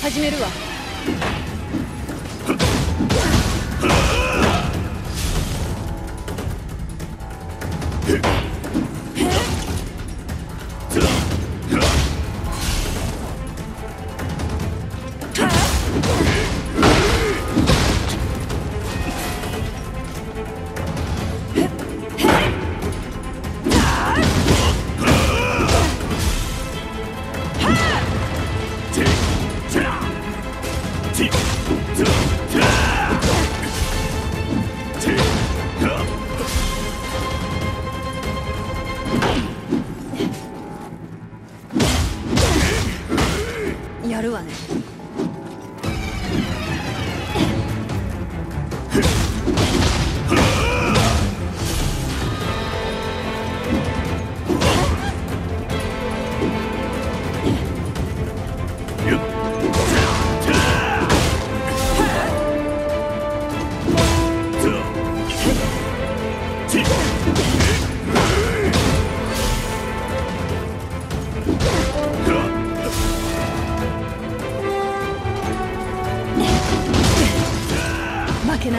始めるわ。やるわね。Kraken